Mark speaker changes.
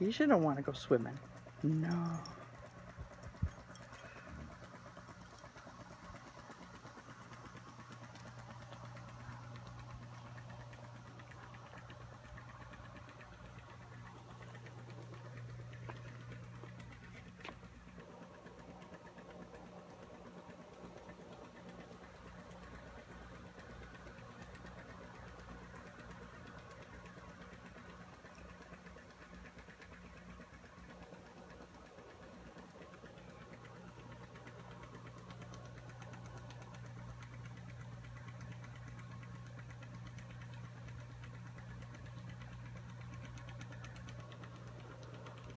Speaker 1: You shouldn't want to go swimming. No.